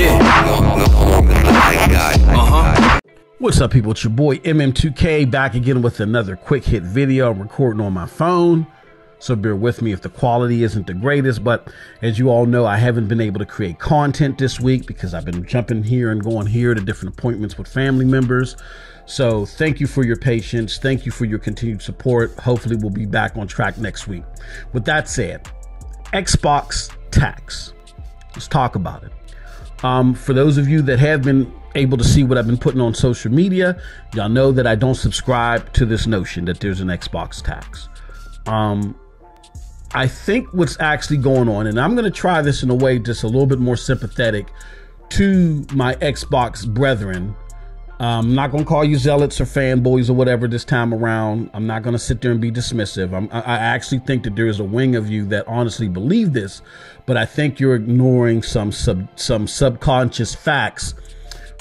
Yeah. What's up, people? It's your boy MM2K back again with another quick hit video. I'm recording on my phone, so bear with me if the quality isn't the greatest. But as you all know, I haven't been able to create content this week because I've been jumping here and going here to different appointments with family members. So thank you for your patience. Thank you for your continued support. Hopefully, we'll be back on track next week. With that said, Xbox tax. Let's talk about it. Um, for those of you that have been able to see what I've been putting on social media, y'all know that I don't subscribe to this notion that there's an Xbox tax. Um, I think what's actually going on, and I'm going to try this in a way just a little bit more sympathetic to my Xbox brethren I'm not going to call you zealots or fanboys or whatever this time around. I'm not going to sit there and be dismissive. I'm, i actually think that there is a wing of you that honestly believe this, but I think you're ignoring some sub, some subconscious facts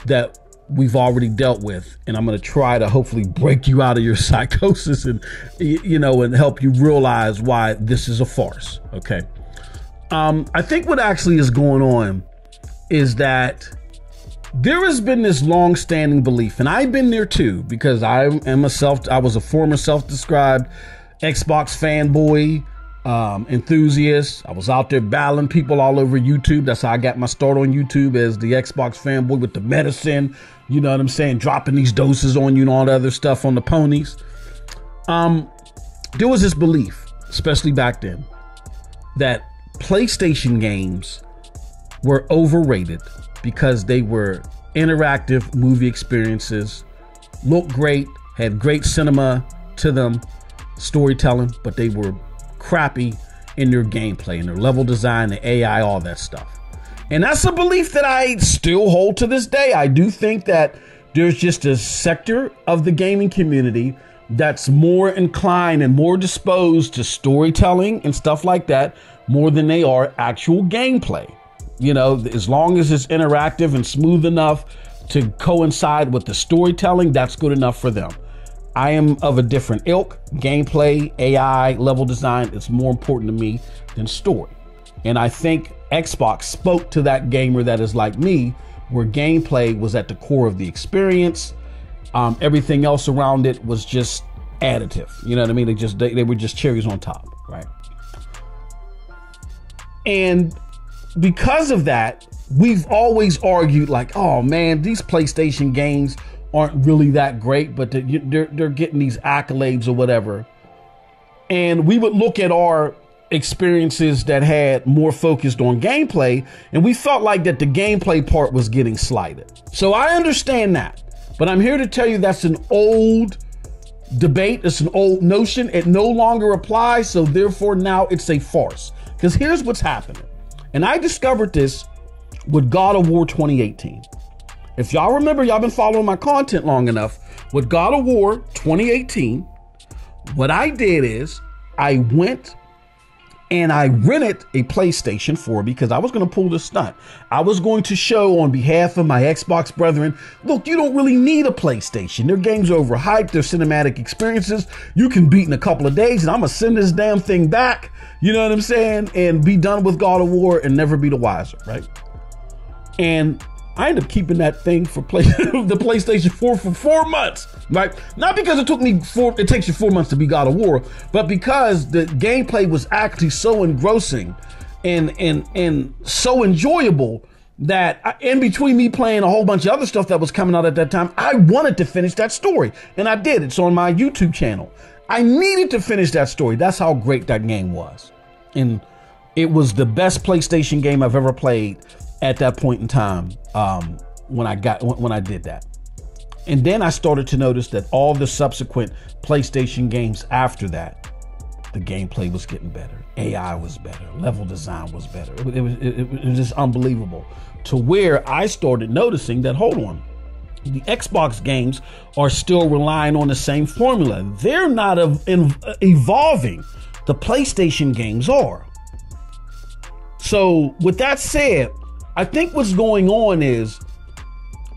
that we've already dealt with, and I'm going to try to hopefully break you out of your psychosis and you know and help you realize why this is a farce. Okay. Um, I think what actually is going on is that there has been this long-standing belief, and I've been there too, because I am a self. I was a former self-described Xbox fanboy, um, enthusiast. I was out there battling people all over YouTube. That's how I got my start on YouTube as the Xbox fanboy with the medicine. You know what I'm saying? Dropping these doses on you and all the other stuff on the ponies. Um, there was this belief, especially back then, that PlayStation games were overrated because they were interactive movie experiences, looked great, had great cinema to them, storytelling, but they were crappy in their gameplay, in their level design, the AI, all that stuff. And that's a belief that I still hold to this day. I do think that there's just a sector of the gaming community that's more inclined and more disposed to storytelling and stuff like that more than they are actual gameplay. You know, as long as it's interactive and smooth enough to coincide with the storytelling, that's good enough for them. I am of a different ilk. Gameplay, AI, level design is more important to me than story. And I think Xbox spoke to that gamer that is like me, where gameplay was at the core of the experience. Um, everything else around it was just additive. You know what I mean? They just they, they were just cherries on top, right? And because of that, we've always argued like, oh man, these PlayStation games aren't really that great, but they're, they're getting these accolades or whatever. And we would look at our experiences that had more focused on gameplay, and we felt like that the gameplay part was getting slighted. So I understand that, but I'm here to tell you that's an old debate, it's an old notion. It no longer applies, so therefore now it's a farce. Because here's what's happening and I discovered this with God of War 2018. If y'all remember, y'all been following my content long enough, with God of War 2018, what I did is I went and I rented a PlayStation 4 because I was going to pull this stunt. I was going to show on behalf of my Xbox brethren, look, you don't really need a PlayStation. Their games are overhyped, their cinematic experiences you can beat in a couple of days, and I'm going to send this damn thing back, you know what I'm saying, and be done with God of War and never be the wiser, right? And I ended up keeping that thing for play the PlayStation 4 for four months, right? Not because it took me four, it takes you four months to be God of War, but because the gameplay was actually so engrossing and and and so enjoyable that I, in between me playing a whole bunch of other stuff that was coming out at that time, I wanted to finish that story, and I did. It's on my YouTube channel. I needed to finish that story. That's how great that game was, and it was the best PlayStation game I've ever played at that point in time um, when I got when I did that. And then I started to notice that all the subsequent PlayStation games after that, the gameplay was getting better, AI was better, level design was better. It, was it, it was just unbelievable. To where I started noticing that hold on, the Xbox games are still relying on the same formula. They're not ev- evolving. The PlayStation games are. So, with that said, I think what's going on is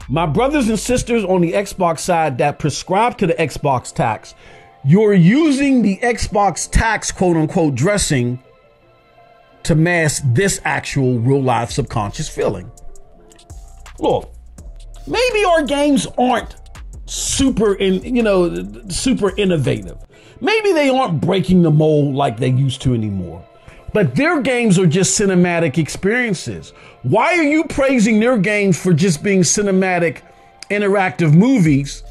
my brothers and sisters on the Xbox side that prescribe to the Xbox tax, you're using the Xbox tax quote unquote dressing to mask this actual real life subconscious feeling. look, maybe our games aren't super in you know super innovative. Maybe they aren't breaking the mold like they used to anymore. But their games are just cinematic experiences. Why are you praising their games for just being cinematic interactive movies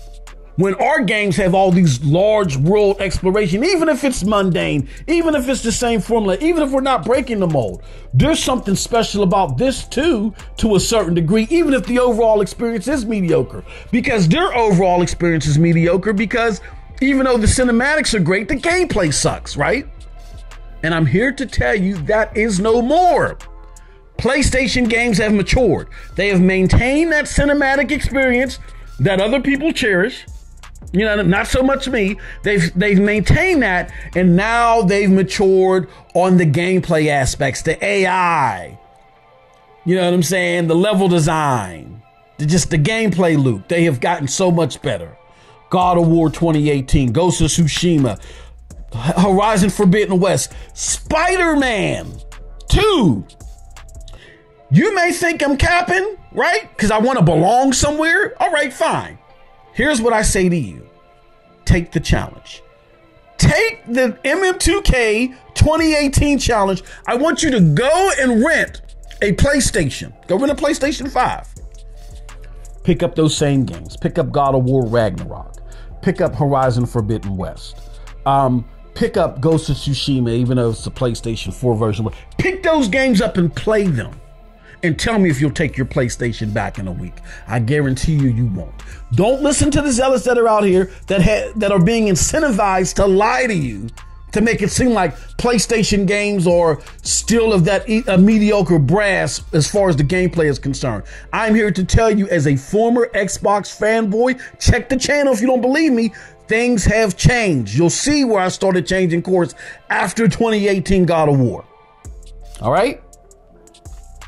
when our games have all these large world exploration, even if it's mundane, even if it's the same formula, even if we're not breaking the mold, there's something special about this too, to a certain degree, even if the overall experience is mediocre. Because their overall experience is mediocre because even though the cinematics are great, the gameplay sucks, right? And I'm here to tell you that is no more. PlayStation games have matured. They have maintained that cinematic experience that other people cherish you know, not so much me. They've they've maintained that, and now they've matured on the gameplay aspects, the AI. You know what I'm saying? The level design, the, just the gameplay loop. They have gotten so much better. God of War 2018, Ghost of Tsushima, Horizon Forbidden West, Spider Man 2. You may think I'm capping, right? Because I want to belong somewhere. All right, fine. Here's what I say to you take the challenge. Take the MM2K 2018 challenge. I want you to go and rent a PlayStation. Go rent a PlayStation 5. Pick up those same games. Pick up God of War Ragnarok. Pick up Horizon Forbidden West. Um, pick up Ghost of Tsushima, even though it's the PlayStation 4 version. Pick those games up and play them and tell me if you'll take your PlayStation back in a week. I guarantee you, you won't. Don't listen to the zealots that are out here that ha- that are being incentivized to lie to you to make it seem like PlayStation games are still of that mediocre brass as far as the gameplay is concerned. I'm here to tell you, as a former Xbox fanboy, check the channel if you don't believe me. Things have changed. You'll see where I started changing course after 2018 God of War. All right.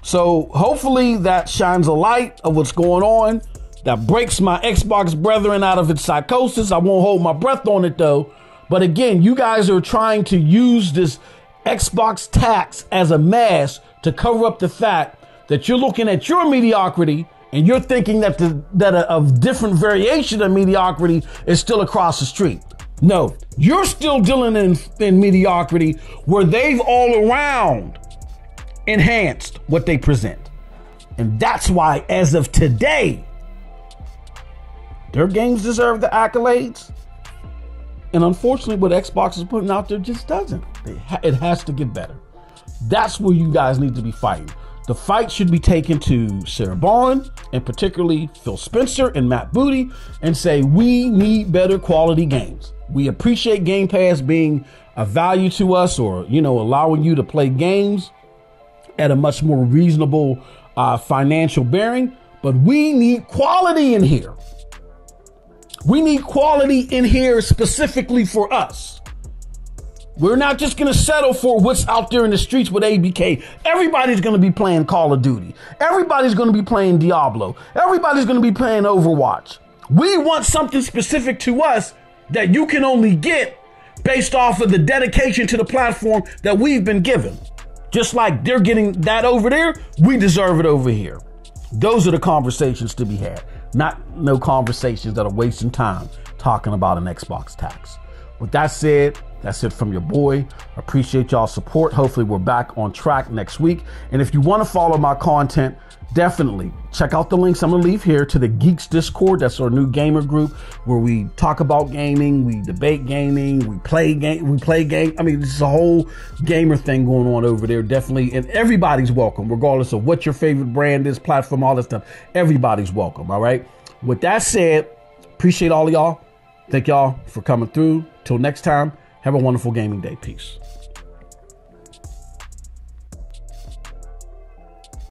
So hopefully that shines a light of what's going on. That breaks my Xbox brethren out of its psychosis. I won't hold my breath on it though. But again, you guys are trying to use this Xbox tax as a mask to cover up the fact that you're looking at your mediocrity and you're thinking that the that a, a different variation of mediocrity is still across the street. No, you're still dealing in, in mediocrity where they've all around enhanced what they present. And that's why, as of today, their games deserve the accolades. And unfortunately, what Xbox is putting out there just doesn't. It, ha- it has to get better. That's where you guys need to be fighting. The fight should be taken to Sarah Bond and particularly Phil Spencer and Matt Booty and say, we need better quality games. We appreciate Game Pass being a value to us or, you know, allowing you to play games at a much more reasonable uh, financial bearing. But we need quality in here. We need quality in here specifically for us. We're not just going to settle for what's out there in the streets with ABK. Everybody's going to be playing Call of Duty. Everybody's going to be playing Diablo. Everybody's going to be playing Overwatch. We want something specific to us that you can only get based off of the dedication to the platform that we've been given. Just like they're getting that over there, we deserve it over here. Those are the conversations to be had, not no conversations that are wasting time talking about an Xbox tax. With that said, that's it from your boy. Appreciate y'all support. Hopefully, we're back on track next week. And if you want to follow my content, definitely check out the links I'm gonna leave here to the GEIX Discord. That's our new gamer group where we talk about gaming, we debate gaming, we play game, we play game. I mean, it's a whole gamer thing going on over there. Definitely, and everybody's welcome, regardless of what your favorite brand is, platform, all that stuff. Everybody's welcome. All right. With that said, appreciate all y'all. Thank y'all for coming through. Till next time, have a wonderful gaming day. Peace.